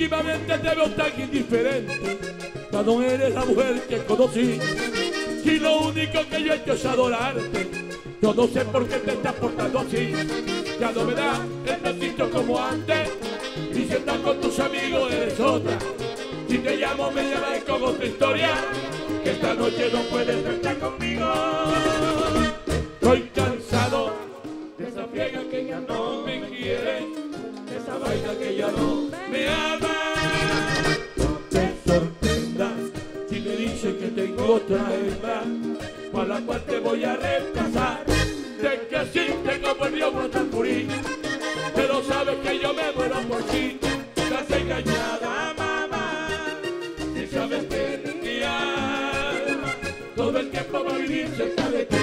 Últimamente te veo tan indiferente, ya no eres la mujer que conocí. Si lo único que yo he hecho es adorarte, yo no sé por qué te estás portando así. Ya no me da el besito como antes, y si estás con tus amigos eres otra. Si te llamo me llamas con otra historia, que esta noche no puedes estar conmigo. Otra para la cual te voy a reemplazar. De que sí tengo buen río por Tacurí, pero sabes que yo me muero por ti. Estás engañada, mamá, si sabes que todo el tiempo va a vivir cerca de ti.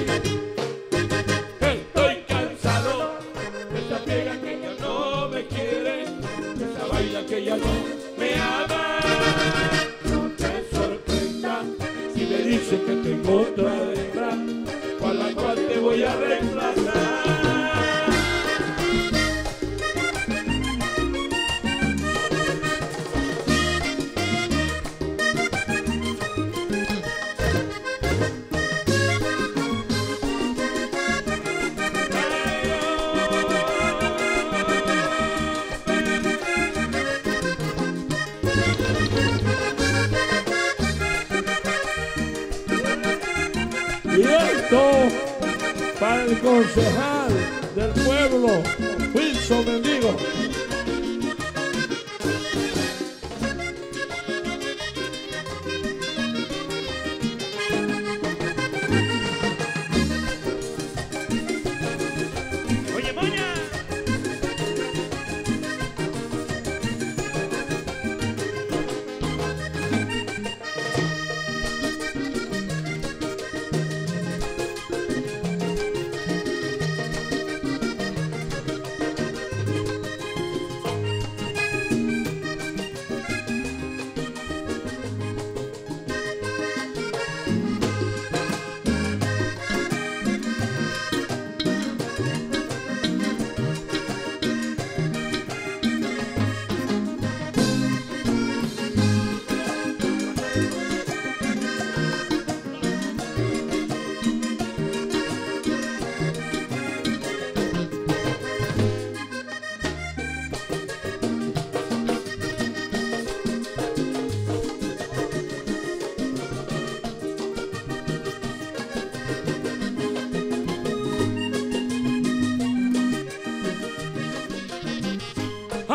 Estoy cansado de esa piega que ya no me quiere, de esa baila que ya no me ama. Si me dices que Y esto para el concejal del pueblo, Wilson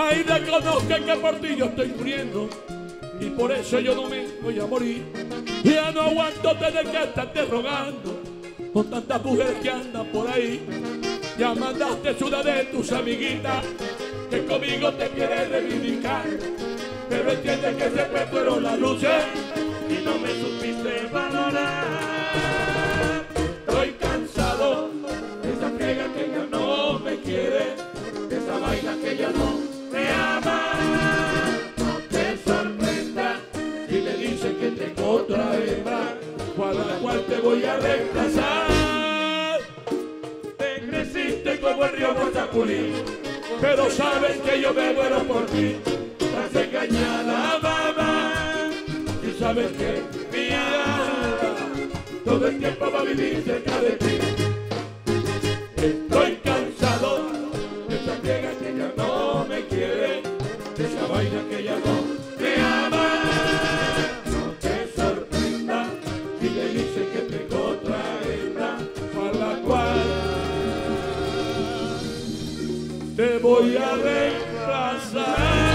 Ay, reconozca que por ti yo estoy muriendo y por eso yo no me voy a morir. Ya no aguanto tener que estarte rogando con tantas mujeres que andan por ahí. Ya mandaste una de tus amiguitas que conmigo te quiere reivindicar. Pero entiende que se fueron las luces y no me supiste voy a reemplazar. Te creciste como el río Guatapulí, pero sabes que yo me muero por ti. Estás engañada, mamá, y sabes que mi alma todo el tiempo va a vivir cerca de ti. Estoy voy a reemplazar.